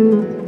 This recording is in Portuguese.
Música